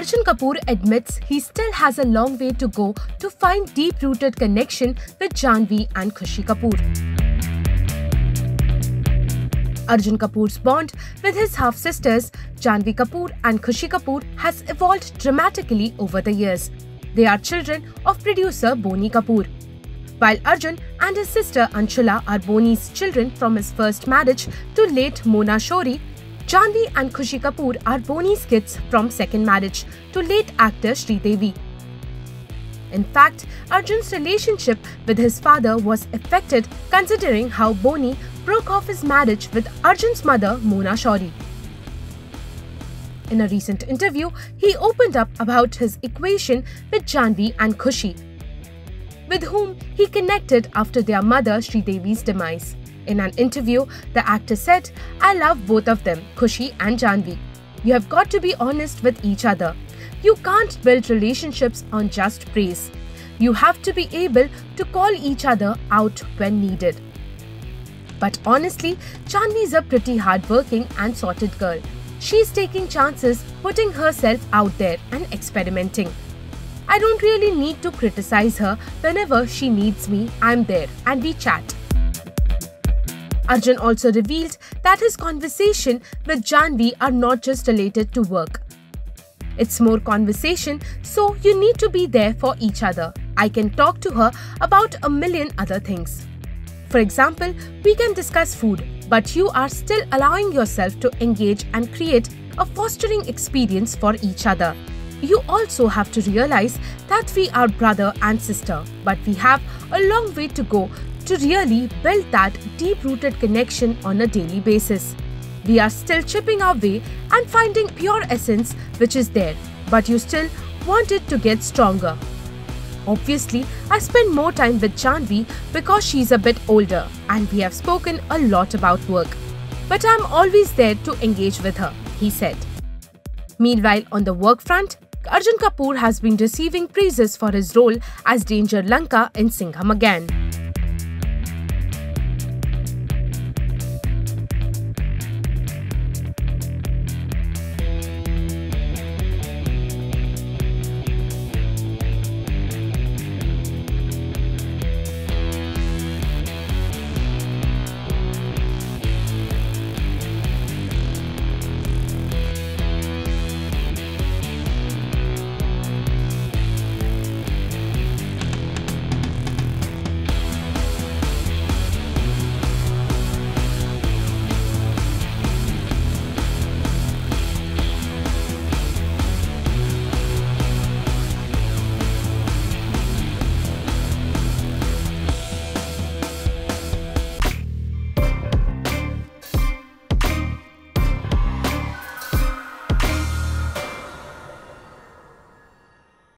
Arjun Kapoor admits he still has a long way to go to find deep-rooted connection with Janhvi and Khushi Kapoor. Arjun Kapoor's bond with his half-sisters Janhvi Kapoor and Khushi Kapoor has evolved dramatically over the years. They are children of producer Boney Kapoor. While Arjun and his sister Anshula are Boney's children from his first marriage to late Mona Shourie, Janhvi and Khushi Kapoor are Boney's kids from second marriage to late actor Sridevi. In fact, Arjun's relationship with his father was affected considering how Boney broke off his marriage with Arjun's mother Mona Shourie. In a recent interview, he opened up about his equation with Janhvi and Khushi, with whom he connected after their mother Sridevi's demise. In an interview, the actor said, I love both of them, Khushi and Janhvi. You have got to be honest with each other. You can't build relationships on just praise. You have to be able to call each other out when needed. But honestly, Janhvi is a pretty hardworking and sorted girl. She's taking chances, putting herself out there and experimenting. I don't really need to criticize her. Whenever she needs me, I'm there and we chat. Arjun also revealed that his conversation with Janhvi are not just related to work. It's more conversation, so you need to be there for each other. I can talk to her about a million other things. For example, we can discuss food, but you are still allowing yourself to engage and create a fostering experience for each other. You also have to realize that we are brother and sister, but we have a long way to go to really build that deep rooted connection on a daily basis. We are still chipping our way and finding pure essence which is there, but you still want it to get stronger. Obviously, I spend more time with Janhvi because she's a bit older and we have spoken a lot about work. But I'm always there to engage with her, he said. Meanwhile, on the work front, Arjun Kapoor has been receiving praises for his role as Danger Lanka in Singham Again.